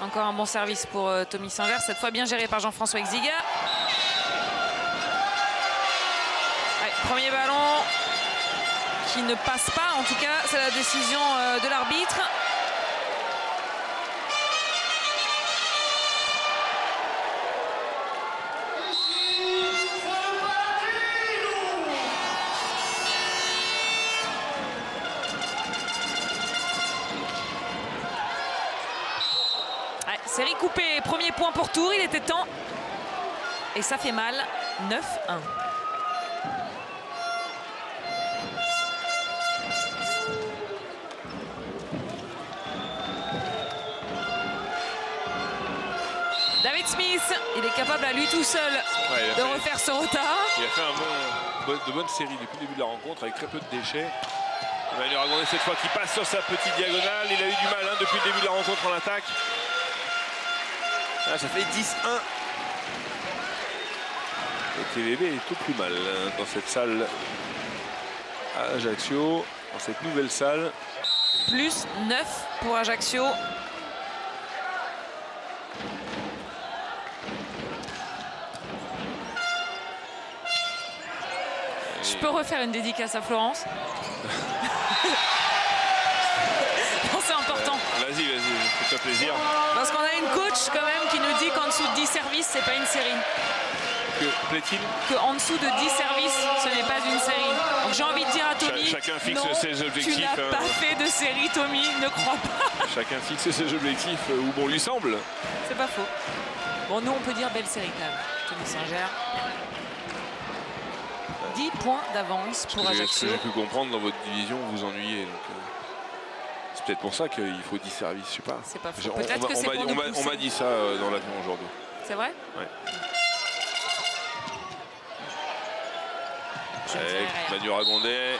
Encore un bon service pour euh, Tommy Sanger, cette fois bien géré par Jean-François Exiga. premier ballon qui ne passe pas, en tout cas c'est la décision euh, de l'arbitre. Et ça fait mal, 9-1. David Smith, il est capable à lui tout seul de refaire ce retard. Il a fait un de bonnes séries depuis le début de la rencontre avec très peu de déchets. Il va lui cette fois qui passe sur sa petite diagonale. Il a eu du mal hein, depuis le début de la rencontre en attaque. Ah, ça fait 10-1. Le TVB est tout plus mal hein, dans cette salle à Ajaccio, dans cette nouvelle salle. Plus 9 pour Ajaccio. Je peux refaire une dédicace à Florence c'est important. Vas-y, vas-y, fais-toi plaisir. Parce qu'on a une coach quand même qui nous dit qu'en dessous de 10 services, c'est pas une série. Que plaît-il Qu'en dessous de 10 services, ce n'est pas une série. Donc j'ai envie de dire à Tommy. chacun fixe ses objectifs. Tu n'as pas hein. fait de série, Tommy, ne crois pas. Chacun fixe ses objectifs euh, où bon lui semble. C'est pas faux. Bon, nous, on peut dire belle série quand même. Tommy Singer. 10 points d'avance pour Ajaccio. J'ai pu comprendre dans votre division, vous vous ennuyez. Donc, euh, C'est peut-être pour ça qu'il faut 10 services, je sais pas. C'est pas faux. Que pour On m'a dit ça euh, dans l'avion aujourd'hui. C'est vrai Ouais. Avec Manu Ragondet.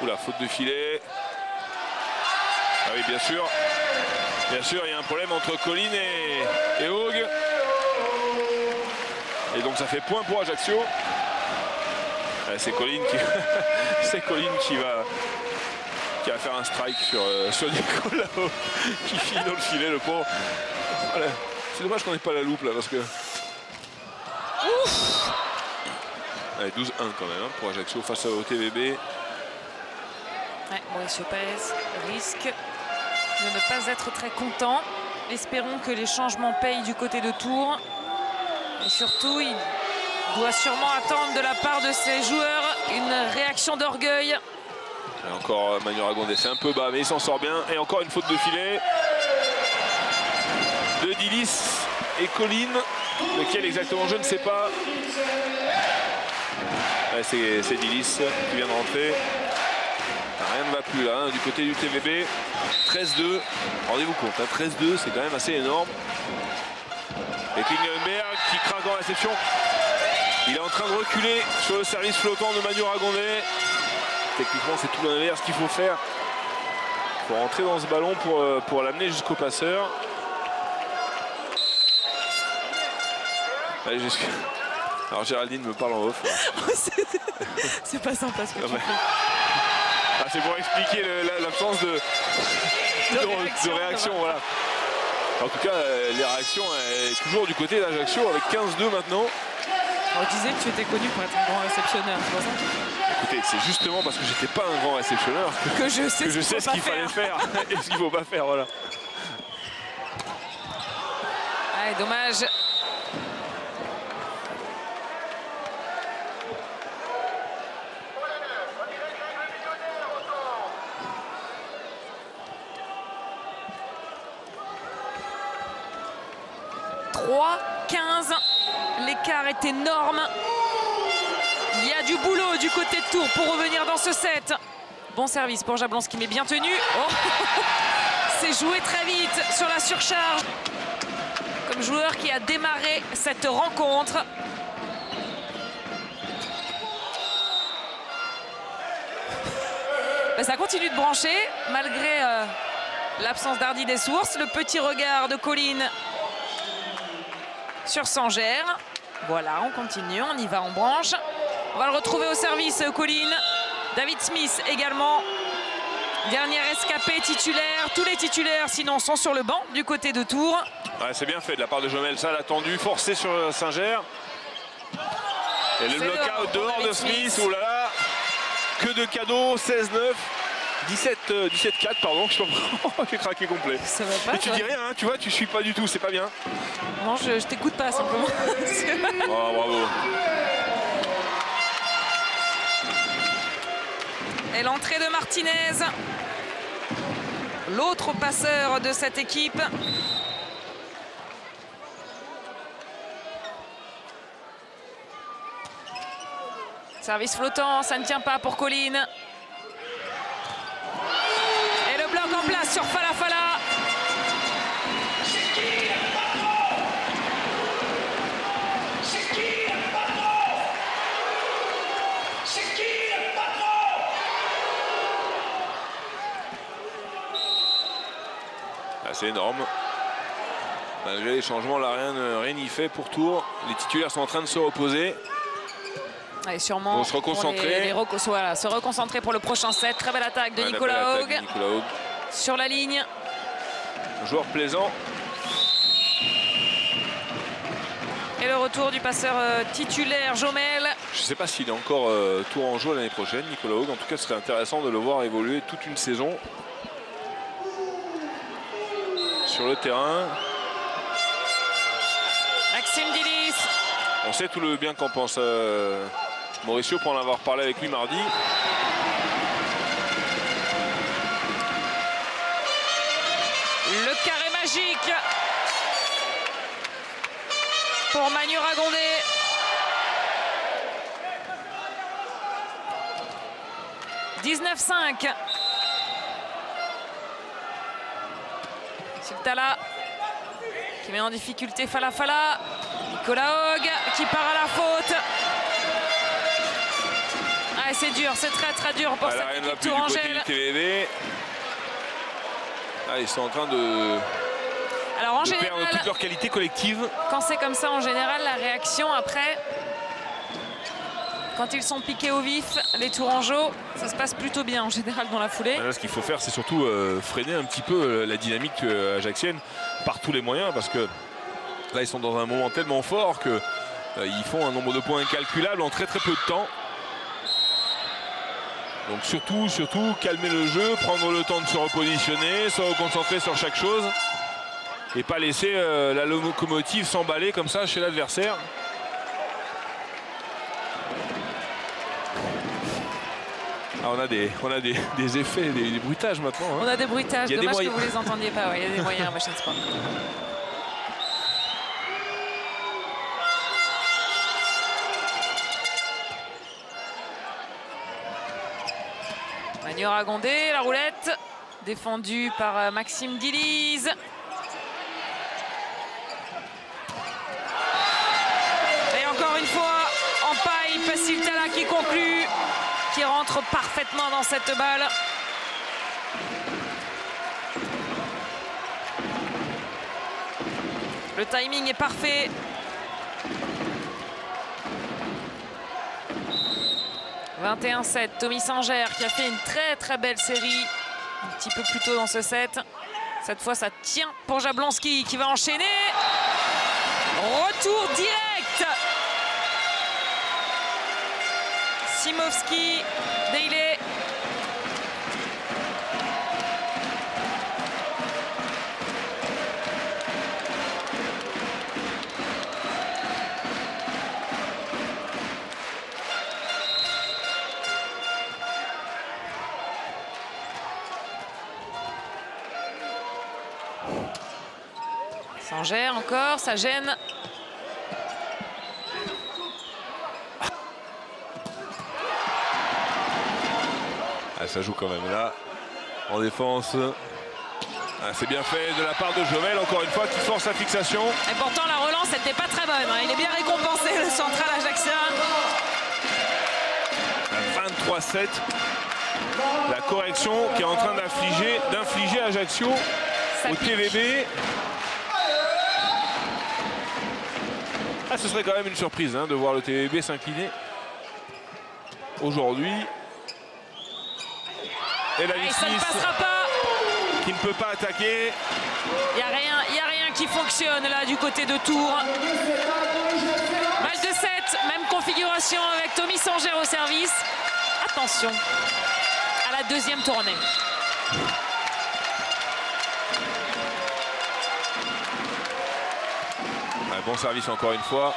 Oula, faute de filet. Ah oui, bien sûr. Bien sûr, il y a un problème entre Colline et, et Hogue. Et donc ça fait point pour Ajaccio. C'est Colline qui, c'est Colline qui va, qui va faire un strike sur, euh, sur Nicolas qui finit dans le filet le pauvre. C'est dommage qu'on n'ait pas la loupe là parce que. Allez, 12-1 quand même hein, pour Ajaccio face au TVB. Ouais, Mauricio Pérez risque de ne pas être très content. Espérons que les changements payent du côté de Tours. Et surtout, il doit sûrement attendre de la part de ses joueurs une réaction d'orgueil. Encore Manu Ragondet, c'est un peu bas, mais il s'en sort bien. Et encore une faute de filet de Dilis et Colline. Lequel exactement, je ne sais pas. C'est Dilis qui vient de rentrer. Rien ne va plus là, hein, du côté du TVB. 13-2, rendez-vous compte, 13-2, hein, c'est quand même assez énorme. Et Klingenberg qui craque en réception. Il est en train de reculer sur le service flottant de Manu Ragondet. Techniquement, c'est tout l'inverse qu'il faut faire. Il faut rentrer dans ce ballon pour, euh, pour l'amener jusqu'au passeur. Allez, Alors Géraldine me parle en off. c'est pas sympa ce que tu fais. Ah, c'est pour expliquer l'absence de, de, réaction. voilà. En tout cas, euh, les réactions est toujours du côté d'Ajaccio avec 15-2 maintenant. On disait que tu étais connu pour être un grand réceptionneur, c'est ça Écoutez, c'est justement parce que j'étais pas un grand réceptionneur que, je sais, ce qu'il fallait faire et ce qu'il faut pas faire, voilà. Allez, dommage. Trois 15 L'écart est énorme. Il y a du boulot du côté de Tours pour revenir dans ce set. Bon service pour Jablonski, mais bien tenu. Oh C'est joué très vite sur la surcharge. Comme joueur qui a démarré cette rencontre. Ben, ça continue de brancher malgré euh, l'absence d'Hardy des sources. Le petit regard de Colline sur Sangère. Voilà, on continue, on y va en branche. On va le retrouver au service, Colline. David Smith également. Dernier escapé titulaire. Tous les titulaires, sinon, sont sur le banc du côté de Tours. Ouais, c'est bien fait de la part de Jomel. Ça, l'attendu, forcé sur Saint-Ger. Et le blockout dehors de Smith. Smith. Oh là là, que de cadeaux. 16-9. 17, 17 4 pardon, j'ai craqué complet. Ça va pas. Et tu dis rien, hein, tu vois, tu suis pas du tout, c'est pas bien. Non, je, je t'écoute pas simplement. oh, bravo. Et l'entrée de Martinez. L'autre passeur de cette équipe. Service flottant, ça ne tient pas pour Colline. Et place sur Falafala. C'est énorme. Malgré les changements, là, rien n'y fait pour Tours. Les titulaires sont en train de se reposer. Et sûrement se reconcentrer. se reconcentrer pour le prochain set. Très belle attaque de Nicolas, Haug. Sur la ligne. Un joueur plaisant. Et le retour du passeur euh, titulaire Jomel. Je ne sais pas s'il est encore euh, tour en jeu l'année prochaine, Nicolas Haug. En tout cas, ce serait intéressant de le voir évoluer toute une saison sur le terrain. Maxime Dilis. On sait tout le bien qu'en pense euh, Mauricio pour en avoir parlé avec lui mardi. Le carré magique pour Manu Ragondé. « 19-5. Sultala qui met en difficulté Falafala. Nicolas Hogg qui part à la faute. Ah, c'est dur, c'est très très dur pour cette équipe Tourangelle. Ah, ils sont en train de, Alors, en de général, perdre toute leur qualité collective. Quand c'est comme ça, en général, la réaction après, quand ils sont piqués au vif, les Tourangeaux, ça se passe plutôt bien en général dans la foulée. ce qu'il faut faire, c'est surtout euh, freiner un petit peu euh, la dynamique euh, ajaxienne par tous les moyens parce que là, ils sont dans un moment tellement fort qu'ils font un nombre de points incalculable en très très peu de temps. Donc surtout, surtout, calmer le jeu, prendre le temps de se repositionner, se reconcentrer sur chaque chose et pas laisser la locomotive s'emballer comme ça chez l'adversaire. Ah, on a des, on a des, effets, des, bruitages maintenant. Hein. On a des bruitages, dommage que vous les entendiez pas. Il y a des moyens à Machine Sport. La roulette, défendue par euh, Maxime Dilize. Et encore une fois, en paille, Tala qui conclut qui rentre parfaitement dans cette balle. Le timing est parfait. « 21-7, Tommy Sanger qui a fait une très très belle série un petit peu plus tôt dans ce set. Cette fois, ça tient pour Jablonski qui va enchaîner. Retour direct Simovski, Sanger encore, ça gêne ça joue quand même là. En défense. Ah, c'est bien fait de la part de Jovel, encore une fois, qui force sa fixation. Et pourtant, la relance n'était pas très bonne. Hein. Il est bien récompensé, le central Ajaxien. 23-7. La correction qui est en train d'infliger Ajaccio au TVB. Ah, ce serait quand même une surprise hein, de voir le TVB s'incliner aujourd'hui Et la Allez, ça ne passera pas. qui ne peut pas attaquer. Il n'y a, rien- y a rien qui fonctionne là du côté de Tours. Mal de 7, même configuration avec Tommy Sanger au service. Attention à la deuxième tournée. Bon service encore une fois.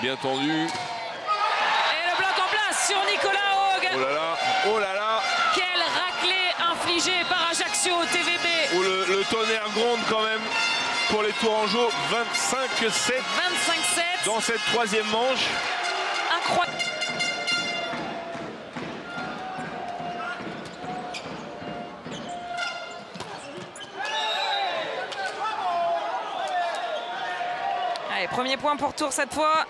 Bien tendu. Et le bloc en place sur Nicolas Haug. Oh là là, oh là là. Quelle raclée infligée par Ajaccio au TVB. Oh, le, le tonnerre gronde quand même pour les Tourangeaux. 25-7 25-7. dans cette troisième manche. Incroyable. Premier point pour Tours cette fois.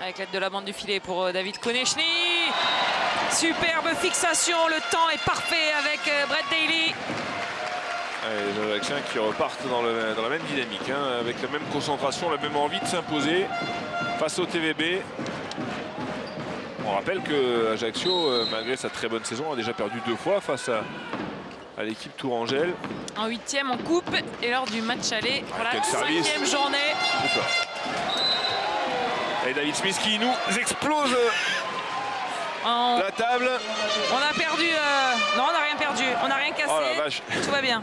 Avec l'aide de la bande du filet pour euh, David Konechny. Superbe fixation, le temps est parfait avec euh, Brett Daly. Les Ajacciens qui repartent dans, le- dans la même dynamique, hein, avec la même concentration, la même envie de s'imposer face au TVB. On rappelle que Ajaccio, euh, malgré sa très bonne saison, a déjà perdu deux fois face à, à l'équipe Tourangelle. En huitième en coupe et lors du match aller pour la quel service. cinquième journée. Et David Smith qui nous explose On, la table. on a perdu. euh, Non, on n'a rien perdu. On n'a rien cassé. Oh la vache. Tout va bien.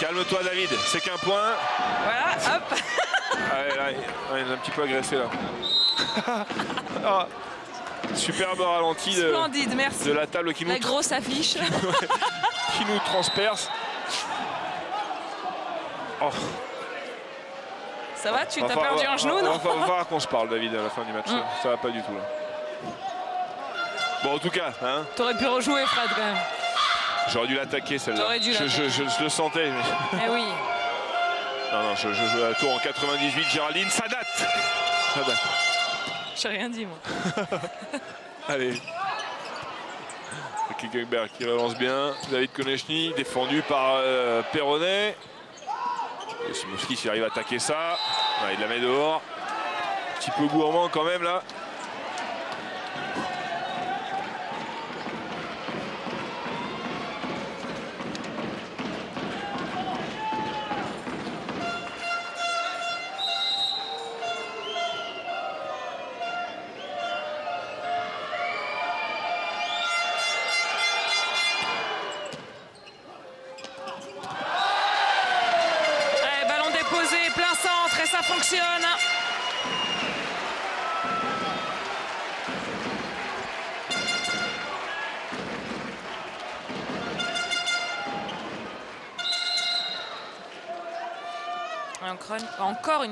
Calme-toi David, c'est qu'un point. Voilà, hop. Ouais, là, il est un petit peu agressé là. Ah, superbe ralenti de, Splendide, merci. de la table qui nous, La grosse affiche. qui nous transperce. Oh, Ça va, tu t'as perdu un genou, non Va va falloir qu'on se parle David à la fin du match. Mm. Ça va pas du tout là. Bon en tout cas, hein, T'aurais pu rejouer, Fred, quand même. j'aurais dû l'attaquer celle-là. Je, je- je- je le sentais. mais- Eh oui. Non, non, je, joue à la tour en 98, Géraldine, ça date Ça date. J'ai rien dit, moi. Allez. Kickenberg qui relance bien. David Konechny, défendu par euh, Perronnet. Et Simowski s'il arrive à attaquer ça. Ouais, il la met dehors. Un petit peu gourmand quand même là.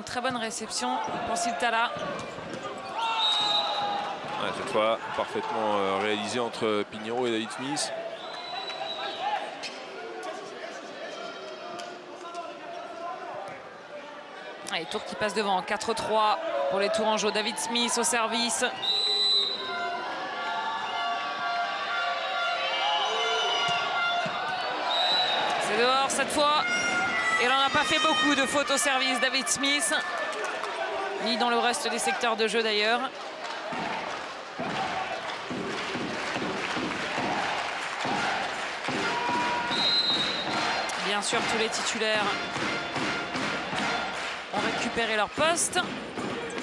Très bonne réception pour Siltala. Ouais, cette fois, parfaitement euh, réalisé entre Pignero et David Smith. Allez, tour qui passe devant, 4-3 pour les Tourangeaux. David Smith au service. C'est dehors cette fois. Et il n'en a pas fait beaucoup de fautes au service, David Smith. Ni dans le reste des secteurs de jeu d'ailleurs. Bien sûr, tous les titulaires ont récupéré leur poste.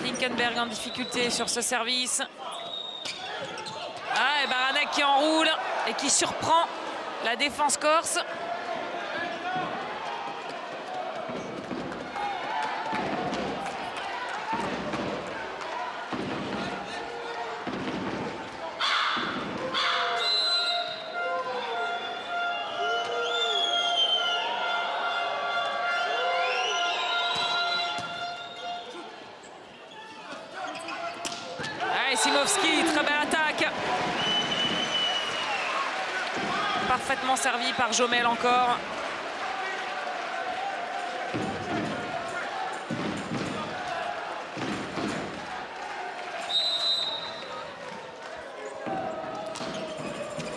Linkenberg en difficulté sur ce service. Ah, et Baranek qui enroule et qui surprend la défense corse. Jomel encore.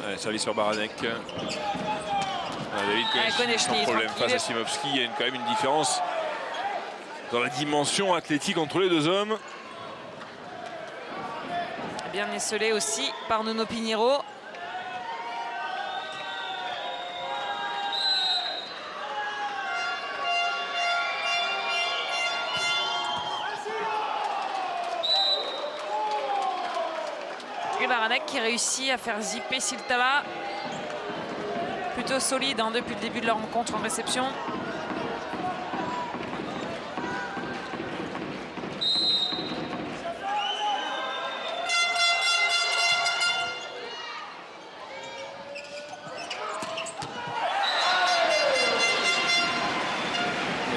Ouais, service sur Baranek. Ah, David Konechny, sans problème face à Simovski. Il y a quand même une différence dans la dimension athlétique entre les deux hommes. Bien esselé aussi par Nuno Pinheiro. Qui réussit à faire zipper Siltava. Plutôt solide hein, depuis le début de leur rencontre en réception.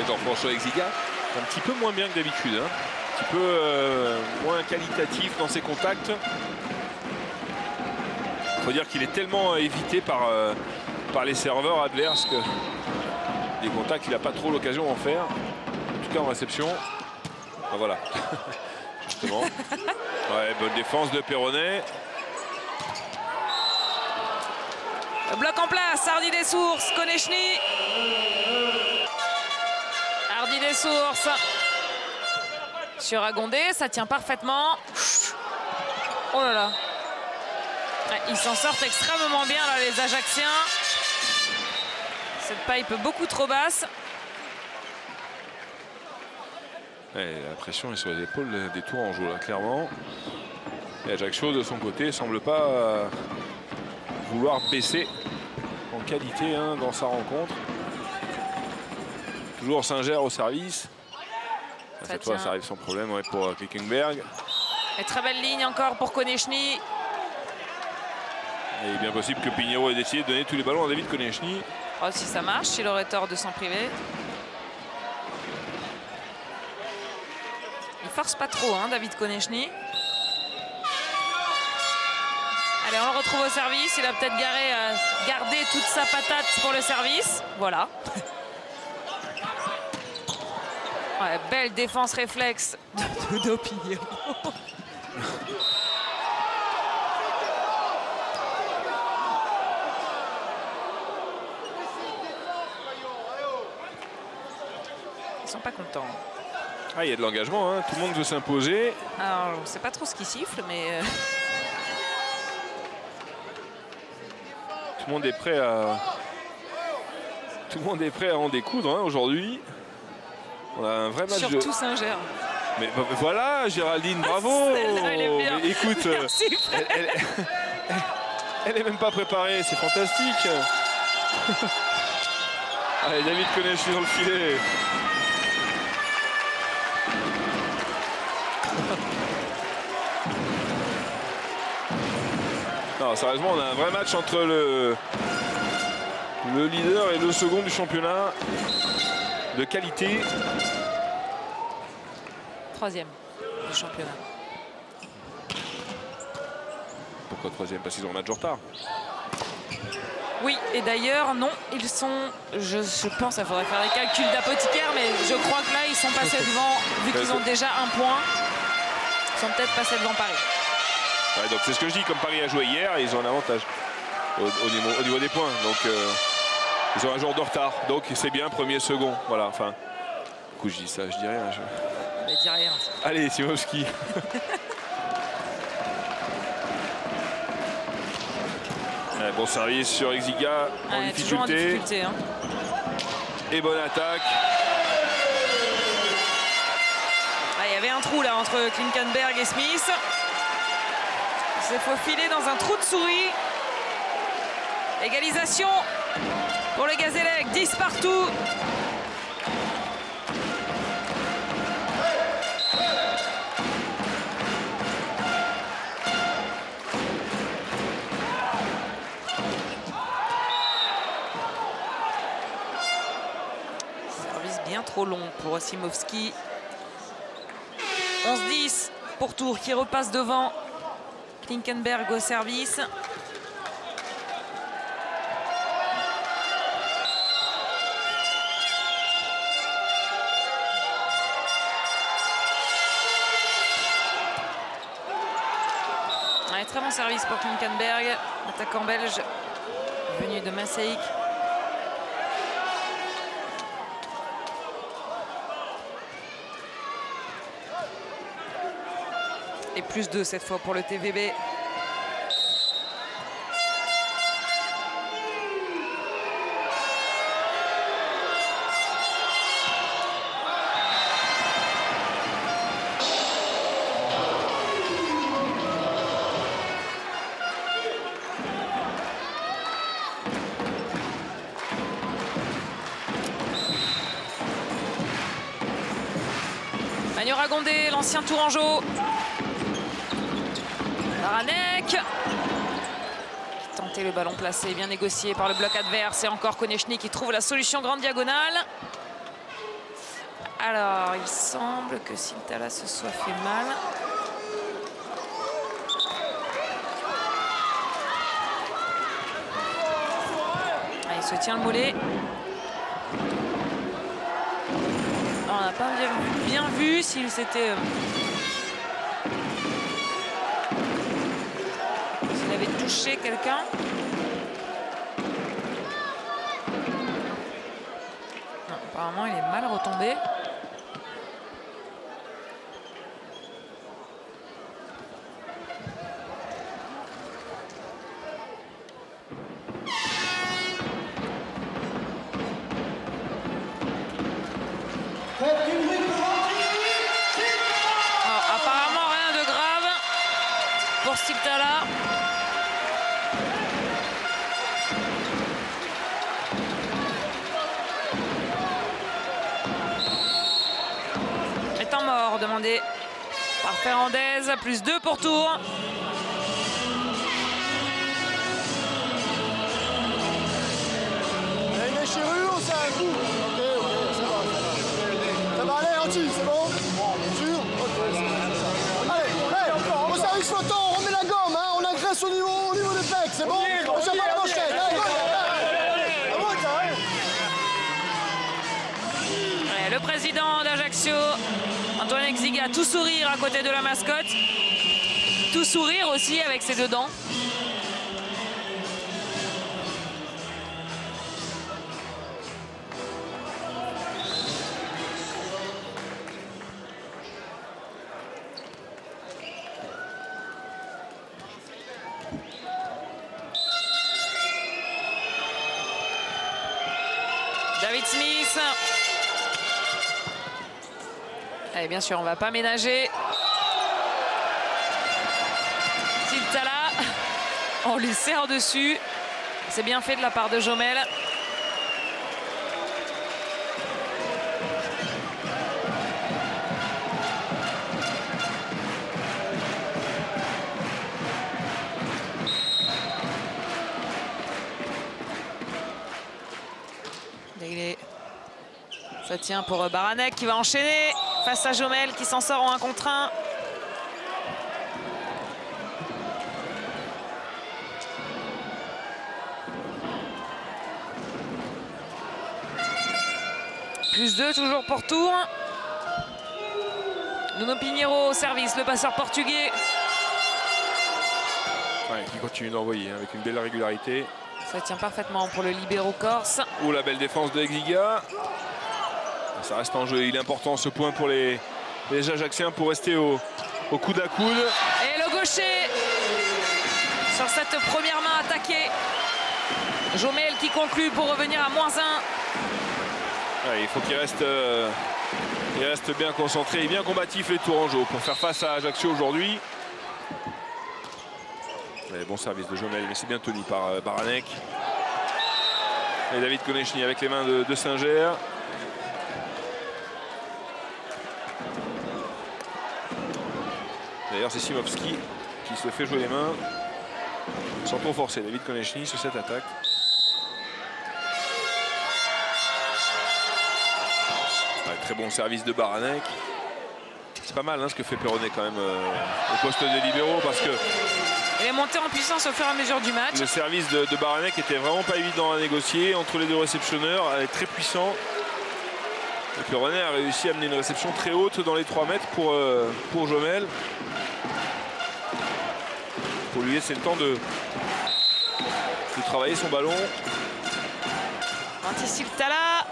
Jean-François Exiga, un petit peu moins bien que d'habitude. Hein. Un petit peu euh, moins qualitatif dans ses contacts. Dire qu'il est tellement évité par, euh, par les serveurs adverses que des contacts, il n'a pas trop l'occasion d'en faire. En tout cas en réception. Ah, voilà. Justement. Ouais, bonne défense de Perronnet. bloc en place, Hardy des sources, Konechny. Hardy des sources. Sur Agondé, ça tient parfaitement. Oh là là. Ils s'en sortent extrêmement bien là, les Ajacciens. Cette pipe beaucoup trop basse. la pression est sur les épaules des tours en joue là, clairement. Et Ajaccio de son côté semble pas euh, vouloir baisser en qualité hein, dans sa rencontre. Toujours Singer au service. Cette fois, ça arrive sans problème pour euh, Kickenberg. Et très belle ligne encore pour Konechny. Il est bien possible que Pignero ait décidé de donner tous les ballons à David Konechny. Oh, si ça marche, il aurait tort de s'en priver. Il force pas trop, hein, David Konechny. Allez, on le retrouve au service. Il a peut-être euh, gardé toute sa patate pour le service. Voilà. belle défense réflexe de Dodo sont pas contents. Ah, il y a de l'engagement, hein. tout le monde veut s'imposer. Alors, on ne sait pas trop ce qui siffle, mais... Euh, tout le monde est prêt à... Tout le monde est prêt à en découdre hein, aujourd'hui. On a un vrai match Surtout Singer. Mais bah, voilà, Géraldine, bravo Écoute, euh, elle, est même pas préparée, c'est fantastique. Allez, David connaît, je suis dans le filet. Non, sérieusement, on a un vrai match entre le, le leader et le second du championnat de qualité. Troisième du championnat. Pourquoi troisième? Parce qu'ils ont un match de retard. Oui, et d'ailleurs, non, ils sont, je, pense, il faudrait faire les calculs d'apothicaire, mais je crois que là, ils sont passés devant, vu qu'ils ont déjà un point, ils sont peut-être passés devant Paris donc c'est ce que je dis, comme Paris a joué hier, ils ont un avantage au, niveau, des points. Donc euh, ils ont un jour de retard. Donc c'est bien, premier, second. Voilà, enfin. Du coup, je dis ça, je dis rien. Je... dis rien. Allez, Simovski. bon service sur Exiga en difficulté. Hein. Et bonne attaque. Il y avait un trou là entre Klinkenberg et Smith s'est faufilé dans un trou de souris. Égalisation pour les Gazélec, 10 partout. Service bien trop long pour Osimovski. 11-10 pour Tour qui repasse devant. Klinkenberg au service. très bon service pour Klinkenberg, attaquant belge venue de Massaïk. Plus 2 cette fois pour le TVB. Le ballon placé, bien négocié par le bloc adverse. Et encore Konechny qui trouve la solution grande diagonale. Alors, il semble que Sintala se soit fait mal. Ah, il se tient le mollet. On n'a pas bien, bien vu s'il s'était... quelqu'un. Apparemment, il est mal retombé. Demandé par Ferrandez, plus 2 pour tour. Une déchirure c'est un coup Ok, ok, ça va, ça va. Ça va aller, Anti, c'est bon Sûr Ok, ça. Allez, hey, au service flottant, on remet la gomme, hein, on agresse au niveau, au niveau des pecs, c'est bon On la manchette, allez, allez. Le président d'Ajaccio, Antoine Exiga, tout sourire à côté de la mascotte. Tout sourire aussi avec ses deux dents. Bien sûr, on va pas ménager. Sintala, on lui serre dessus. C'est bien fait de la part de Jomel. Ça tient pour Baranek qui va enchaîner face à Jomel qui s'en sort en 1 contre 1. Plus 2 toujours pour tour. Nuno Pinheiro au service, le passeur portugais. Ouais, qui continue d'envoyer hein, avec une belle régularité. Ça tient parfaitement pour le libéro corse. Ou la belle défense de Exiga. Ça reste en jeu. Il est important ce point pour les, les Ajaxiens pour rester au, au coude à coude. Et le gaucher sur cette première main attaquée. Jomel qui conclut pour revenir à moins 1. Ouais, il faut qu'il reste, euh, il reste bien concentré et bien combatif les Tourangeaux pour faire face à Ajaccio aujourd'hui. Bon service de Jomel, mais c'est bien tenu par euh, Baranek. Et David Konechny avec les mains de, de Singer. D'ailleurs, c'est Simovski qui se fait jouer les mains. Sans trop forcer David Konechny sur cette attaque. Ouais, très bon service de Baranek. C'est pas mal hein, ce que fait Perronnet quand même euh, au poste des libéraux parce que Il est monté en puissance au fur et à mesure du match. le service de, de Baranek était vraiment pas évident à négocier entre les deux réceptionneurs, elle est très puissant. Et Perronnet a réussi à amener une réception très haute dans les 3 mètres pour, euh, pour Jomel. Pour lui laisser le temps de, travailler son ballon. Anticipe Tala.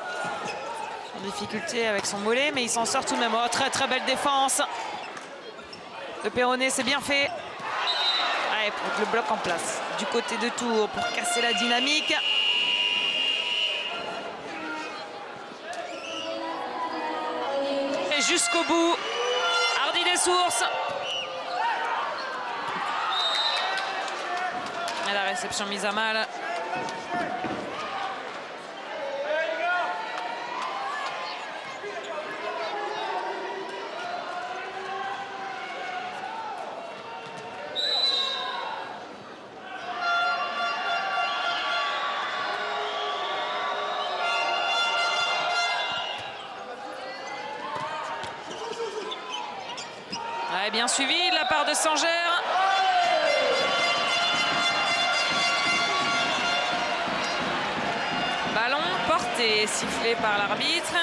En difficulté avec son mollet, mais il s'en sort tout de même. Oh, très très belle défense. Le Perronnet, c'est bien fait. Allez, pour le bloc en place du côté de Tours pour casser la dynamique. Et jusqu'au bout, Hardy des Sources. Et la réception mise à mal. Bien suivi de la part de Sangère. Sifflé par l'arbitre.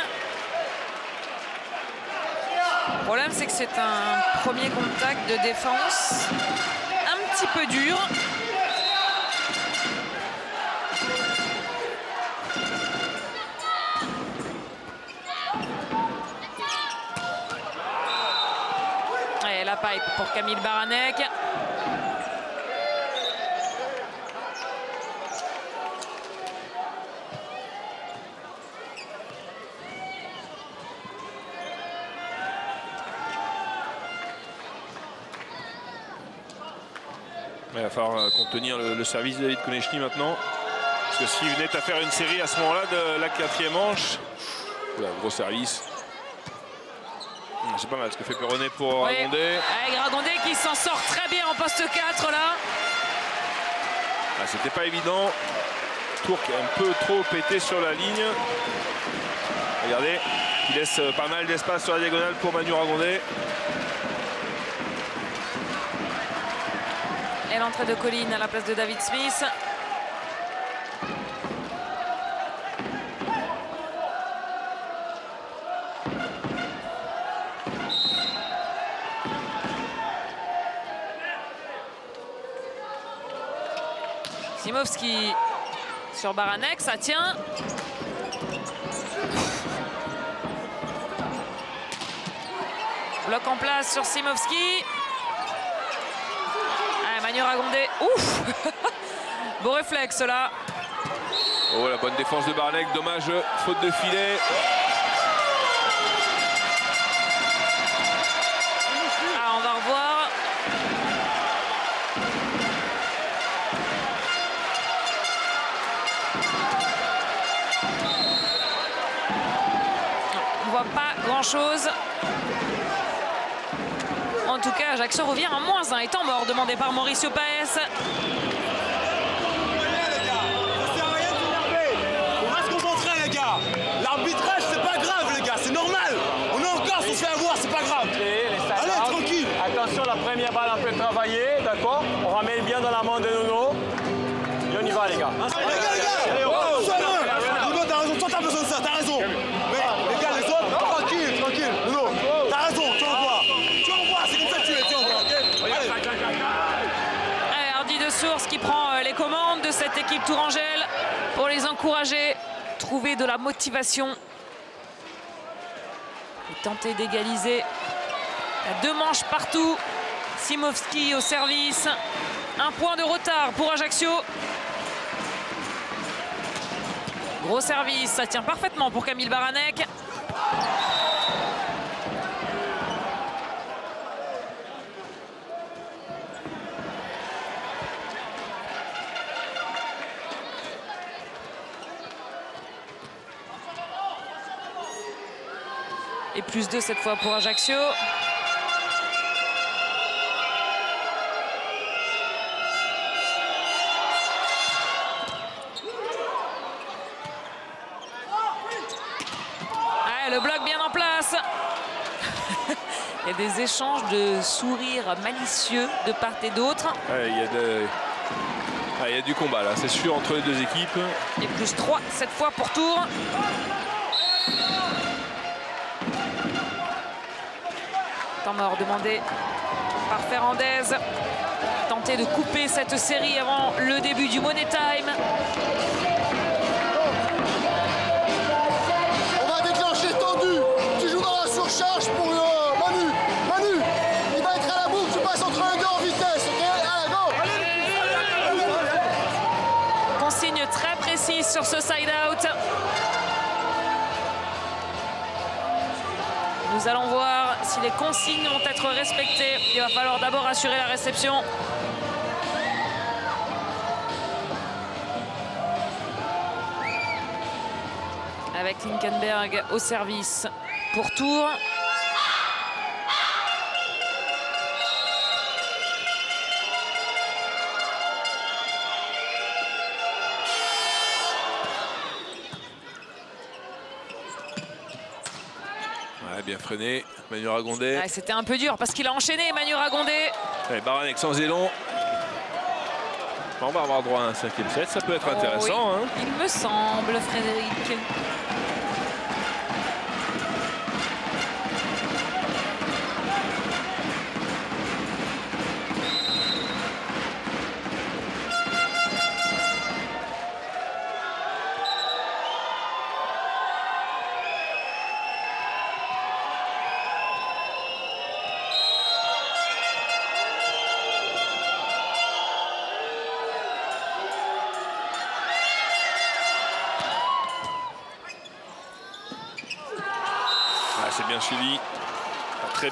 Le problème, c'est que c'est un premier contact de défense un petit peu dur. Et la pipe pour Camille Baranek. Falloir euh, contenir le, le service de David Konechny maintenant. Parce que s'il venait à faire une série à ce moment-là de la quatrième manche, Oula, gros service. Hum, C'est pas mal ce que fait Perronnet pour Oui. Ragondet. Avec Ragondet qui s'en sort très bien en poste 4 là. Ah, C'était pas évident. Tour qui est un peu trop pété sur la ligne. Regardez, il laisse euh, pas mal d'espace sur la diagonale pour Manu Ragondet. Et l'entrée de Colline à la place de David Smith. Simovski sur Baranek, ça tient. Bloc en place sur Simovski. Manu ouf Beau réflexe là. Oh la bonne défense de Barnek, dommage, faute de filet. Ah, on va revoir. On voit pas grand chose. En tout cas, Ajaccio revient à moins 1 étant mort, demandé par Mauricio Paes. L'arbitrage, c'est pas grave, les gars. C'est normal. On est en Corse, on se fait avoir, c'est pas grave. Allez, tranquille. Attention, la première balle un peu travaillée, d'accord On ramène bien dans la main de Nono. Et on y va, les gars. Les gars, les gars. Oh, sois-le. Nuno, t'as raison. Toi, t'as besoin de ça. T'as raison. Mais les gars, les autres, tranquille, tranquille. Nuno, t'as raison. Tu envoies. Tu envoies. C'est comme ça que tu es. Tu envoies, ok Allez. Allez, Hardy de Source qui prend euh, les commandes de cette équipe Tourangelle pour les encourager, trouver de la motivation et tenter d'égaliser. Deux manches partout. Simovski au service. Un point de retard pour Ajaccio. Gros service, ça tient parfaitement pour Camille Baranek. Et plus deux cette fois pour Ajaccio. Ah, le bloc bien en place. Il y a des échanges de sourires malicieux de part et d'autre. Ouais, il, y a de- Ah, il y a du combat là, c'est sûr, entre les deux équipes. Et plus 3 cette fois pour Tours. Temps mort demandé par Ferrandez. tenter de couper cette série avant le début du Money Time. Les consignes vont être respectées. Il va falloir d'abord assurer la réception. Avec Linkenberg au service pour tour. Ouais, bien freiné. Manu Ragondé. Ouais, C'était un peu dur parce qu'il a enchaîné Emmanuel Ragondé. Allez, Baranek sans élan. On va avoir droit à un cinquième set, ça peut être intéressant. Oh oui, hein. Il me semble, Frédéric.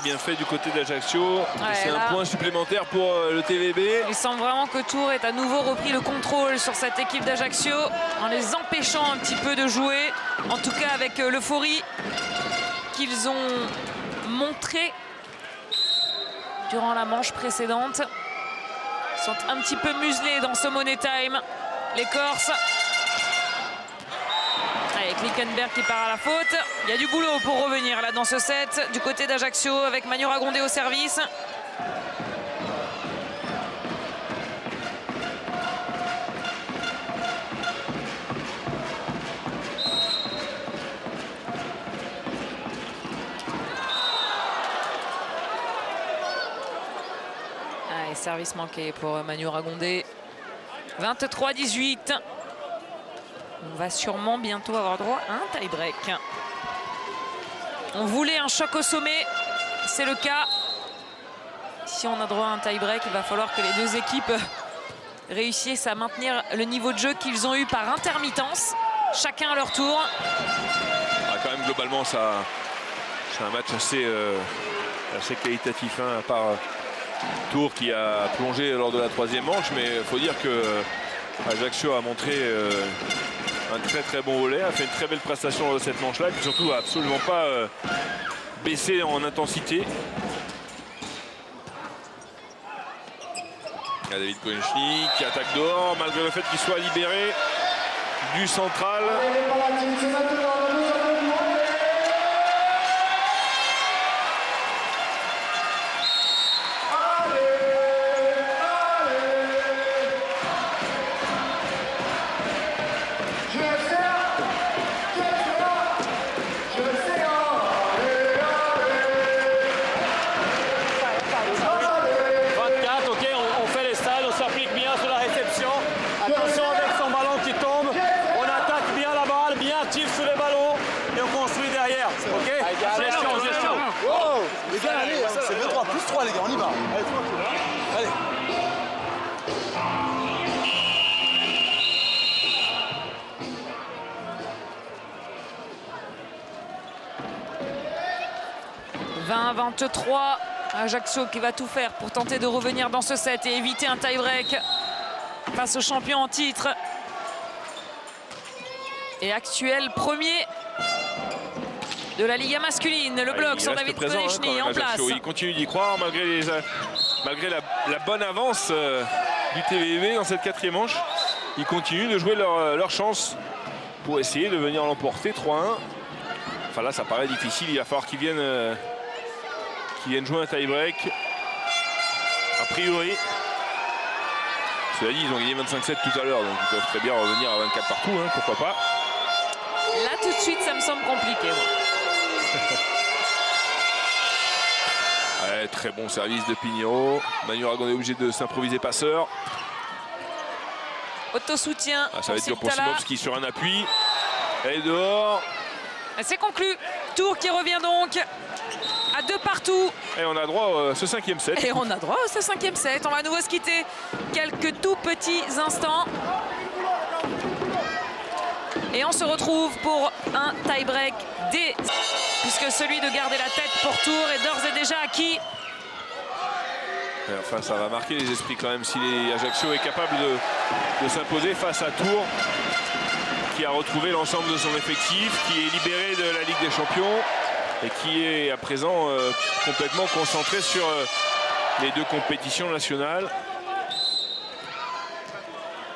Bien fait du côté d'Ajaccio. C'est un point supplémentaire pour euh, le TVB. Il semble vraiment que Tours ait à nouveau repris le contrôle sur cette équipe d'Ajaccio en les empêchant un petit peu de jouer. En tout cas avec euh, l'euphorie qu'ils ont montré durant la manche précédente. Ils sont un petit peu muselés dans ce Money Time. Les Corses. Avec Lickenberg qui part à la faute. Il y a du boulot pour revenir là dans ce set du côté d'Ajaccio avec Manu Ragondé au service. Ah, et service manqué pour Manu Ragondé. 23-18. On va sûrement bientôt avoir droit à un tie-break. On voulait un choc au sommet. C'est le cas. Si on a droit à un tie-break, il va falloir que les deux équipes réussissent à maintenir le niveau de jeu qu'ils ont eu par intermittence. Chacun à leur tour. Ah, quand même, globalement, ça, c'est un match assez, euh, qualitatif, hein, à part euh, Tours qui a plongé lors de la troisième manche. Mais il faut dire que euh, Ajaccio a montré un très très bon volet, a fait une très belle prestation cette manche-là, et puis surtout a absolument pas euh, baissé en intensité. Il y a David Koenchny qui attaque dehors, malgré le fait qu'il soit libéré du central. 20-23. Ajaccio qui va tout faire pour tenter de revenir dans ce set et éviter un tie-break face au champion en titre. Et actuel premier de la Liga masculine. Le bloc Il sur reste David hein, Konechny même, en place. Il continue d'y croire malgré, les, euh, malgré la, la bonne avance euh, du TVV dans cette quatrième manche. Ils continuent de jouer leur, euh, leur chance pour essayer de venir l'emporter 3-1. Enfin là, ça paraît difficile. Il va falloir qu'ils viennent, euh, qu'ils viennent jouer un tie-break. A priori. Cela dit, ils ont gagné 25-7 tout à l'heure, donc ils peuvent très bien revenir à 24 partout, hein, pourquoi pas. Là tout de suite ça me semble compliqué. Ouais, très bon service de Pignero. Manu Ragon est obligé de s'improviser passeur. Auto-soutien. Ah, ça va être dur pour. Simovski sur un appui. Elle est dehors. C'est conclu. Tour qui revient donc à deux partout. Et on a droit à ce cinquième set. Et on a droit à ce cinquième set. On va à nouveau se quitter quelques tout petits instants. Et on se retrouve pour un tie-break dès puisque celui de garder la tête pour Tour est d'ores et déjà acquis. Et Enfin, ça va marquer les esprits quand même si les Ajaccio est capable de, de s'imposer face à Tours, qui a retrouvé l'ensemble de son effectif, qui est libéré de la Ligue des Champions et qui est à présent euh, complètement concentré sur euh, les deux compétitions nationales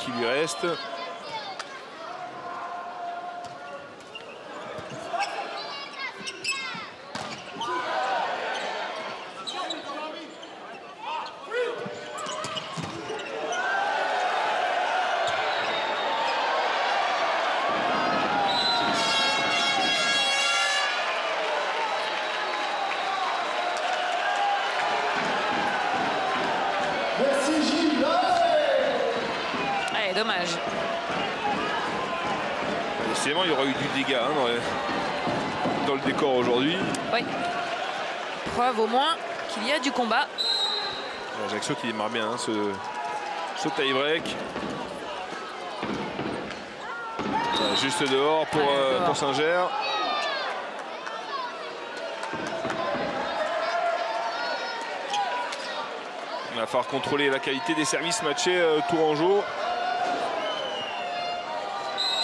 qui lui restent. Merci Gilles. Allez, dommage. Décidément, il y aura eu du dégât hein, dans, les- dans le décor aujourd'hui. Oui. Preuve au moins qu'il y a du combat. Ajaccio qui démarre bien hein, ce, ce tie-break. Juste dehors pour, euh, pour Saint-Ger. Il va falloir contrôler la qualité des services matchés euh, Tourangeau.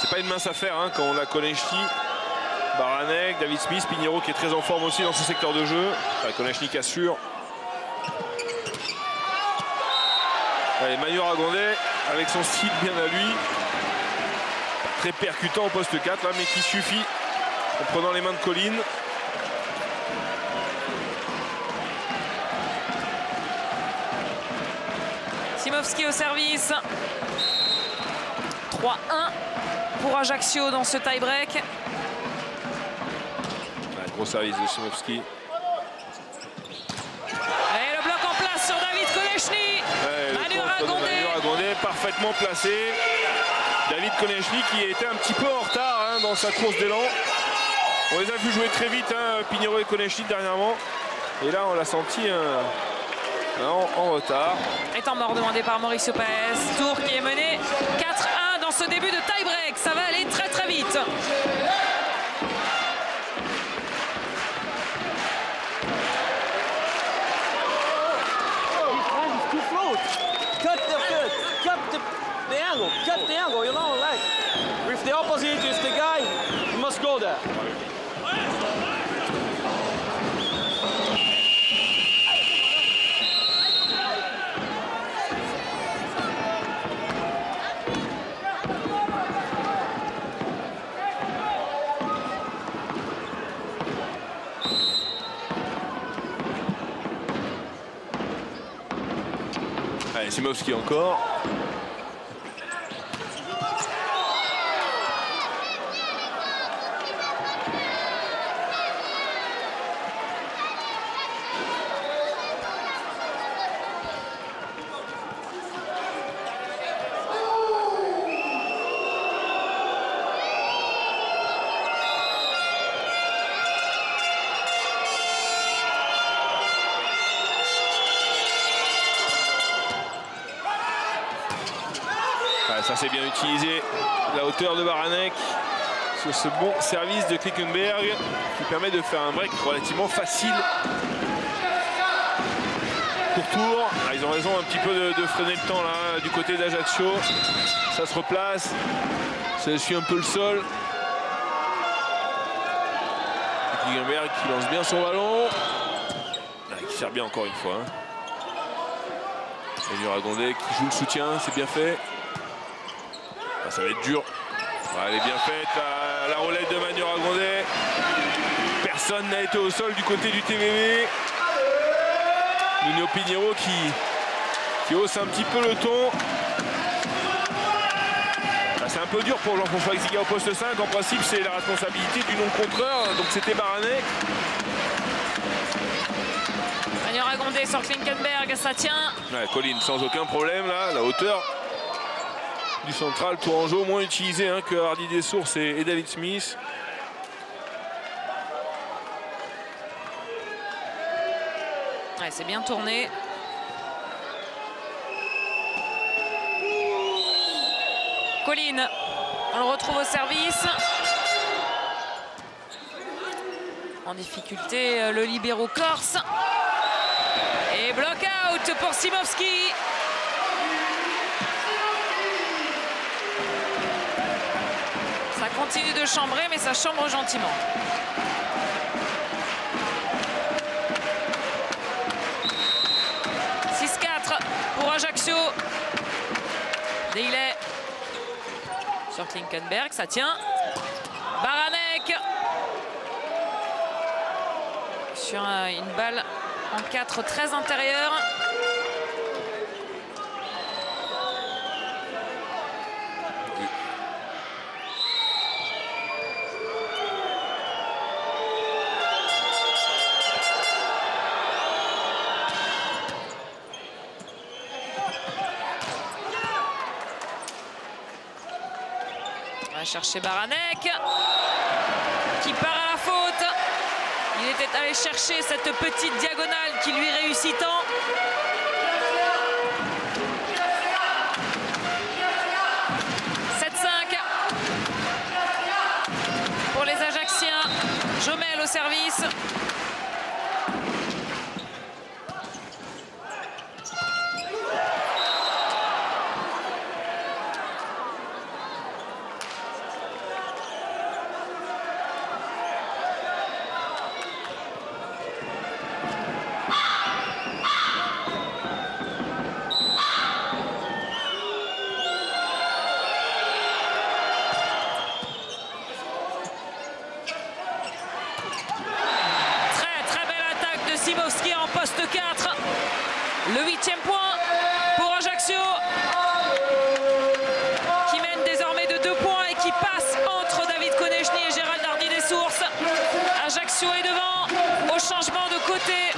C'est pas une mince affaire hein, quand on a Konechny, Baranek, David Smith, Pignero qui est très en forme aussi dans ce secteur de jeu. Enfin, Konechny qui assure. Allez, Manu Ragondet avec son style bien à lui. Très percutant au poste 4 là, mais qui suffit en prenant les mains de Colline. Simovski au service. 3-1 pour Ajaccio dans ce tie-break. Gros service de Simovski. Et le bloc en place sur David Konechny. Ouais, le Manu contre de Ragondet, parfaitement placé. David Konechny qui était un petit peu en retard hein, dans sa course d'élan. On les a vu jouer très vite, hein, Pignero et Konechny dernièrement. Et là, on l'a senti euh, en, en retard. Et temps mort demandé par Mauricio Paes. Tour qui est mené 4-1 dans ce début de tie-break. Ça va aller très très vite. Cut the angle. You know, like if the opposite is the guy, you must go there. Simovski encore. Utilisé. La hauteur de Baranek sur ce bon service de Klickenberg qui permet de faire un break relativement facile. Pour tour, Ah, ils ont raison un petit peu de, freiner le temps là du côté d'Ajaccio. Ça se replace, ça suit un peu le sol. Klickenberg qui lance bien son ballon. Ah, qui sert bien encore une fois. Hein. Et Ragondet qui joue le soutien, c'est bien fait. Ça va être dur. Elle est bien faite, la, la roulette de Manu Ragondet. Personne n'a été au sol du côté du TVV. Nuno Pignero qui, qui hausse un petit peu le ton. Ah, c'est un peu dur pour Jean-François Exiga au poste 5. En principe, c'est la responsabilité du non-contreur. Donc c'était Baranek. Magnon Agondé sur Klinkenberg, ça tient. Ouais, Colline sans aucun problème là, la hauteur du central, Tourangeau moins utilisé hein, que Hardy Dessources et, et David Smith. C'est bien tourné. Colline, on le retrouve au service. En difficulté, euh, le libéraux corse. Et block out pour Simovski. Continue de chambrer, mais ça chambre gentiment. pour Ajaccio. Dailey sur Klinkenberg, ça tient. Baranek sur une balle en 4 très intérieure. Chercher Baranek qui part à la faute. Il était allé chercher cette petite diagonale qui lui réussit tant. pour les Ajacciens. Jomel au service. Très très belle attaque de Simovski en poste 4. Le huitième point pour Ajaccio. Qui mène désormais de deux points et qui passe entre David Konechny et Gérald Hardy des Sources. Ajaccio est devant au changement de côté.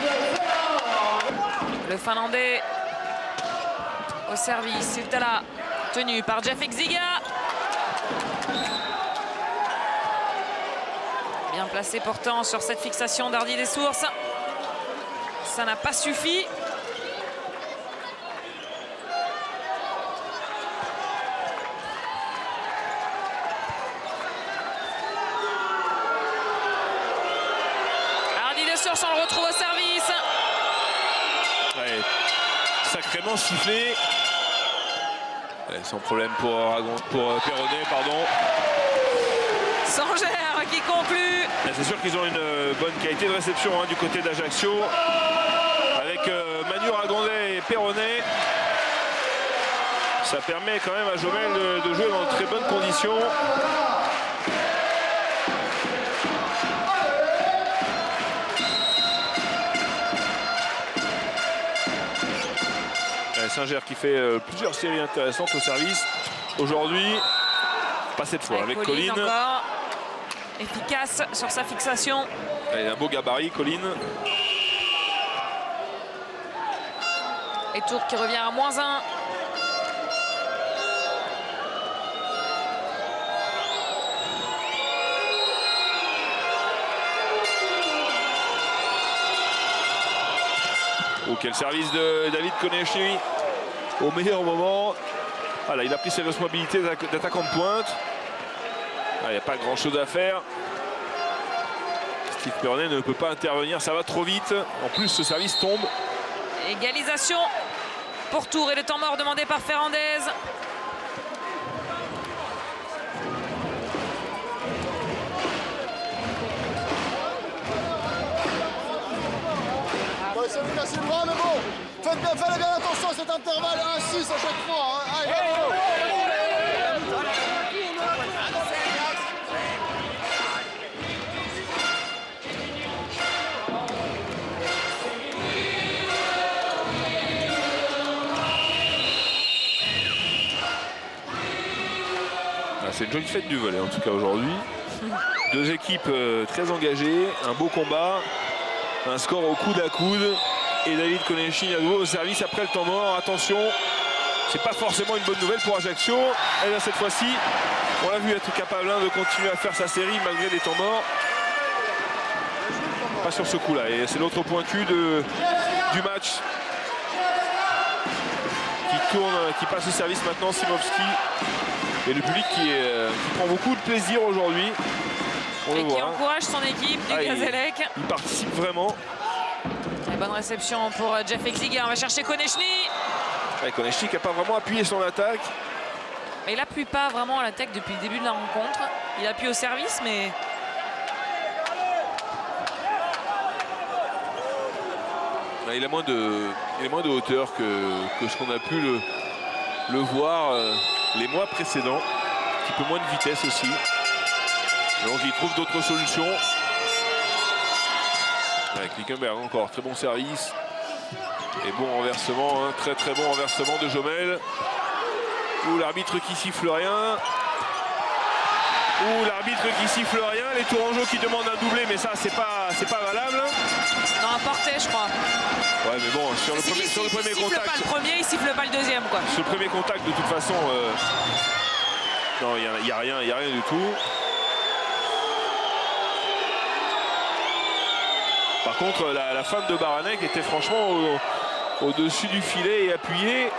Le Finlandais au service. Siltala tenu par Jeff Exiga. Bien placé pourtant sur cette fixation d'Hardy des Sources. Ça n'a pas suffi. Hardy des Sources, on le retrouve au service. Ouais, sacrément sifflé. Sans problème pour, pour euh, Perronnet, pardon. Sangère qui conclut. C'est sûr qu'ils ont une euh, bonne qualité de réception hein, du côté d'Ajaccio. Avec euh, Manu Ragondet et Perronnet. Ça permet quand même à Jomel de, de jouer dans de très bonnes conditions. Singer qui fait euh, plusieurs séries intéressantes au service. Aujourd'hui, pas cette fois, avec, Colline. encore. Efficace sur sa fixation. A un beau gabarit, Colline. Et Tour qui revient à moins 1. Oh, quel service de David Konechny au meilleur moment. Voilà, il a pris ses responsabilités d'attaque- d'attaquant de pointe. Ah, Il n'y a pas grand chose à faire. Steve Perronnet ne peut pas intervenir, ça va trop vite. En plus, ce service tombe. Égalisation pour Tour et le temps mort demandé par Ferrandez. Vous casse le bras, mais bon, faites bien, attention à cet intervalle 1-6 à chaque fois. Hein. Ah, C'est une jolie fête du volet en tout cas aujourd'hui. Deux équipes euh, très engagées, un beau combat. Un score au coude à coude. Et David Konechin à nouveau au service après le temps mort. Attention, c'est pas forcément une bonne nouvelle pour Ajaccio. Et bien cette fois-ci, on l'a vu être capable hein, de continuer à faire sa série malgré les temps morts. Pas sur ce coup-là. Et c'est l'autre pointu de, du match. Qui tourne, qui passe au service maintenant, Simovski. Et le public qui, est, euh, qui prend beaucoup de plaisir aujourd'hui. Et qui voit. hein. encourage son équipe du Ah. Il participe vraiment. Et bonne réception pour euh, Jeff Exiger. On va chercher Konechny. Ouais, Konechny qui n'a pas vraiment appuyé son attaque. Mais il appuie pas vraiment à l'attaque depuis le début de la rencontre. Il appuie au service, mais Ouais, Il a moins de, il a moins de hauteur que, que ce qu'on a pu le, le voir euh, les mois précédents. Un petit peu moins de vitesse aussi. Donc il trouve d'autres solutions. Avec Klickenberg encore, très bon service. Et bon renversement, hein, très très bon renversement de Jomel. Ou l'arbitre qui siffle rien. Ou l'arbitre qui siffle rien. Les Tourangeaux qui demandent un doublé, mais ça c'est pas, c'est pas valable. dans un porté, je crois. Ouais mais bon, sur le premier, sur le premier siffle contact. pas le premier, il siffle pas le deuxième, quoi. Sur le premier contact, de toute façon, euh, non, il n'y a, rien, il a rien du tout. Par contre, la, la feinte de Baranek était franchement au- au-dessus du filet et appuyée.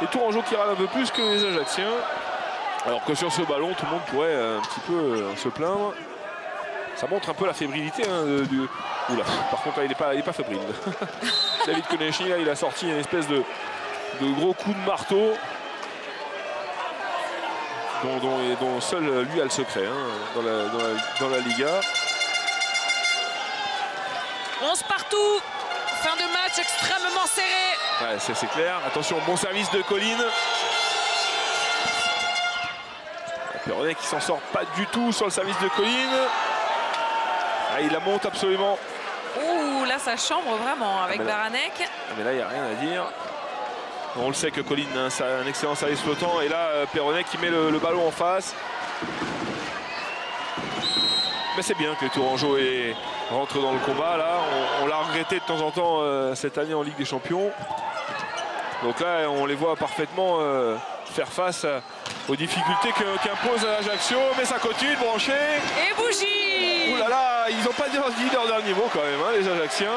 Les Tourangeaux qui râlent un peu plus que les Ajacciens. Alors que sur ce ballon, tout le monde pourrait un petit peu euh, se plaindre. Ça montre un peu la fébrilité hein, du... Oula, par contre, là, il n'est pas, il pas fébrile. David Konechny, là, il a sorti une espèce de, gros coup de marteau dont, et seul lui a le secret hein, dans la Liga. 11 partout. Fin de match extrêmement serré. Ouais, c'est clair. Attention, bon service de Colline. Perronnet qui s'en sort pas du tout sur le service de Colline. Ah, il la monte absolument. Ouh, là, ça chambre vraiment avec mais là- Baranek. Ah, Mais là, il n'y a rien à dire. On le sait que Colline a un, sa- un excellent service flottant. Et là, euh, Perronnet qui met le, le ballon en face. Mais c'est bien que les Tourangeaux rentrent dans le combat. Là, on, on l'a regretté de temps en temps euh, cette année en Ligue des Champions. Donc là, on les voit parfaitement euh, faire face à- aux difficultés qu'impose Ajaccio. Mais ça continue de brancher. Et bougie Ouh là là, ils n'ont pas dit leur dernier niveau quand même, hein, les Ajacciens.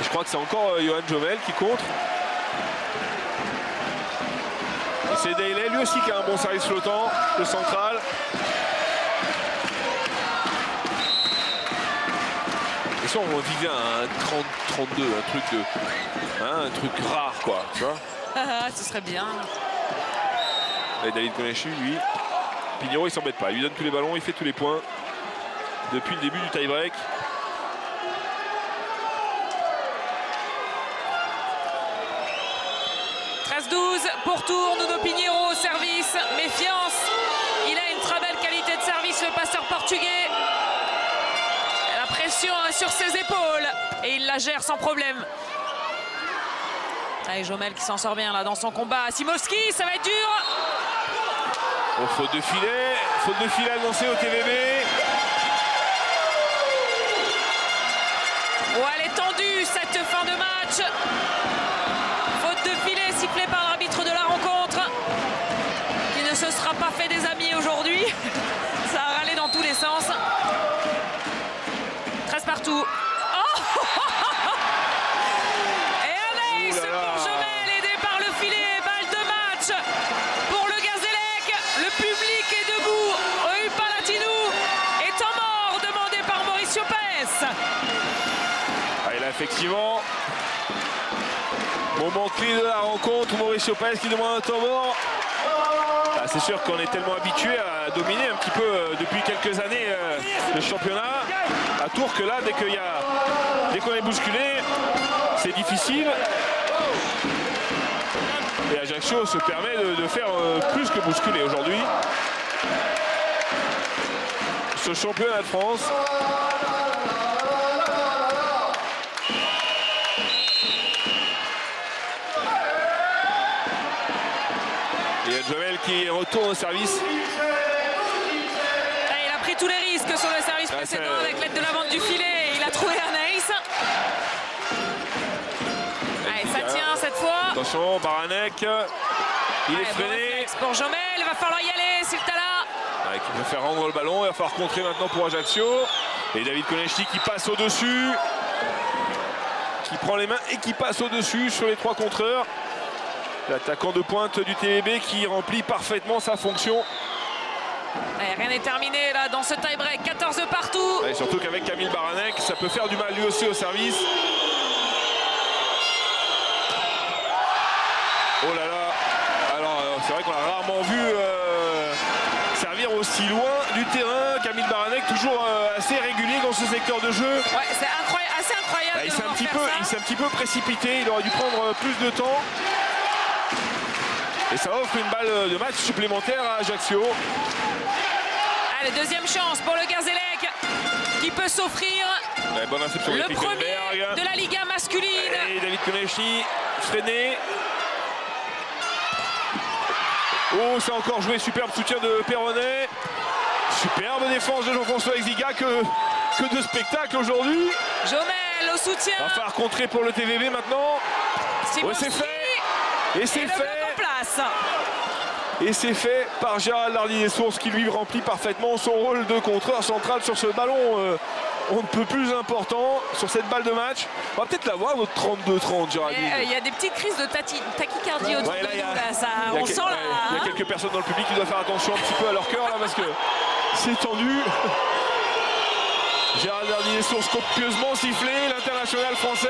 Et Je crois que c'est encore euh, Johan Jomel qui contre. C'est Dayley, lui aussi qui a un bon service flottant, le central. Ça, on vivait un 30-32, un truc de. hein, un truc rare, quoi, tu vois. Ah, Ce serait bien. Et David Konechu, lui, Pignero, il s'embête pas. Il lui donne tous les ballons, il fait tous les points. Depuis le début du tie-break. – 13-12 pour tour, Nuno Pinheiro au service, méfiance, il a une très belle qualité de service le passeur portugais. Hein, sur ses épaules et il la gère sans problème. Allez, Jomel qui s'en sort bien là dans son combat. Simovski, ça va être dur. Oh, faute de filet, faute de filet annoncée au TVB. De la rencontre, Mauricio Paes qui demande un temps mort. Ah, c'est sûr qu'on est tellement habitué à dominer un petit peu euh, depuis quelques années euh, le championnat à Tours que là, dès qu'on est bousculé, c'est difficile. Et Ajaccio se permet de, de faire euh, plus que bousculer aujourd'hui. Ce championnat de France. Et il y a Jamel qui retourne au service. Ah, il a pris tous les risques sur le service Ah, précédent avec l'aide de la vente du filet. Il a trouvé un ace. Allez, ça tient cette fois. Attention, Baranek. Il est bon freiné. pour Jomel, il va falloir y aller, Siltala. Ouais, qui peut faire rendre le ballon. Il va falloir contrer maintenant pour Ajaccio. Et David Konechny qui passe au-dessus. Qui prend les mains et qui passe au-dessus sur les trois contreurs. L'attaquant de pointe du TVB qui remplit parfaitement sa fonction. Ouais, rien n'est terminé là dans ce tie-break, 14 de partout. Et surtout qu'avec Camille Baranek, ça peut faire du mal lui aussi au service. Oh là là Alors euh, c'est vrai qu'on a rarement vu euh, servir aussi loin du terrain. Camille Baranek toujours euh, assez régulier dans ce secteur de jeu. Ouais, c'est incroyable, assez incroyable Ah, il s'est un petit peu, il un petit peu précipité. Il aurait dû prendre plus de temps. Et ça offre une balle de match supplémentaire à Ajaccio. Allez, deuxième chance pour le Gazélec qui peut s'offrir le premier de la Liga masculine. Et David Konechny freiné. Oh, c'est encore joué. Superbe soutien de Perronnet. Superbe défense de Jean-François Exiga. Que, que de spectacle aujourd'hui. Jomel au soutien. Va falloir contrer pour le TVB maintenant. Simonski. c'est fait. Et c'est fait. Et c'est fait par Gérald Hardy des Sources qui lui remplit parfaitement son rôle de contreur central sur ce ballon. euh, on ne peut plus important sur cette balle de match. On va peut-être la voir, notre 32-30, Gérald. Et, euh, Il y a des petites crises de tachycardie autour Ouais, là, de nous. Là, ça, Il y a on sent là. il y a quelques personnes dans le public qui doivent faire attention un petit peu à leur cœur là parce que c'est tendu. Gérald Dardier source copieusement sifflé, l'international français.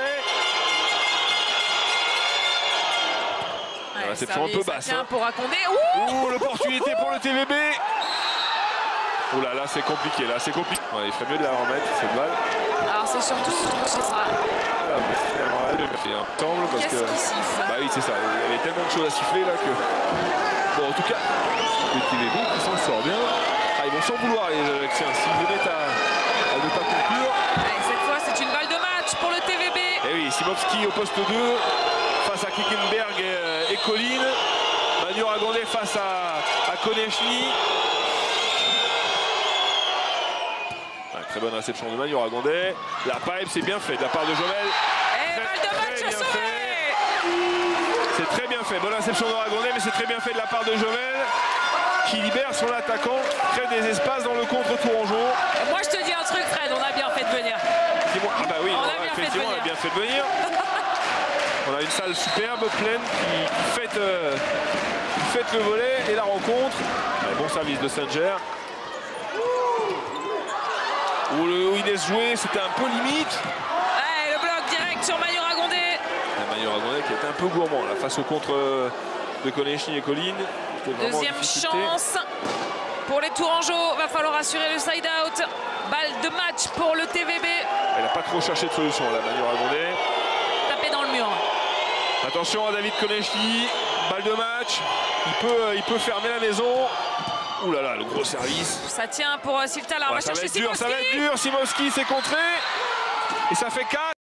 Ouais, c'est toujours un peu basse, hein. pour raconter. Ouh Ouh, l'opportunité pour le TVB. Oh là là, c'est compliqué là, c'est compliqué. Ouais, il ferait mieux de la remettre cette balle. Alors c'est surtout ce mais un temple parce que. siffle Bah oui, c'est ça. Il y avait tellement de choses à siffler là que. Bon, en tout cas, le TVB qui s'en sort bien. Ah, ils vont s'en vouloir les Alexiens. S'ils venaient à, à ne pas conclure. Cette fois, c'est une balle de match pour le TVB. Et oui, Simovski au poste 2 face à Kickenberg et, et Colline. Manu Ragondé face à, à Konechny. Ouais, très bonne réception de Manu Ragondé. La pipe, c'est bien fait de la part de bien sauvée. C'est très bien fait. Bonne réception de Ragondé, mais c'est très bien fait de la part de Jomel qui libère son attaquant, crée des espaces dans le contre-tourangeau. Moi, je te dis un truc, Fred, on a bien fait de venir. Ah bah oui, On on a bien fait de venir. On a une salle superbe, pleine, qui, fête, euh, qui fête le volet et la rencontre. Bon service de Sanger. Où le où Inès jouait, c'était un peu limite. Allez, le bloc direct sur Manu Ragondé. Manu Ragondé qui était un peu gourmand là, face au contre euh, de Konechny et Colline. Deuxième chance pour les Tourangeaux. Va falloir assurer le side-out. Balle de match pour le TVB. Elle n'a pas trop cherché de solution là, Manu Ragondé. Tapé dans le mur. Attention à David Konechny, balle de match. Il peut, euh, il peut fermer la maison. Ouh là là, le gros service. Ça tient pour euh, Siltal. On Ouais, va ça va être dur, ça va être dur. Simovski s'est contré. Et ça fait 4.